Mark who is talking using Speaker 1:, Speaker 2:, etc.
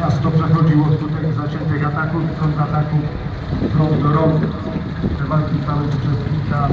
Speaker 1: nas dobrze chodziło od tutaj zaciętych ataków, kontrataków, front do rąk. Te walki stały przez kilka